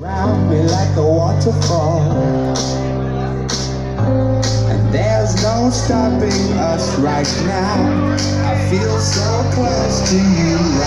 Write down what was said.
Around me like a waterfall. And there's no stopping us right now. I feel so close to you.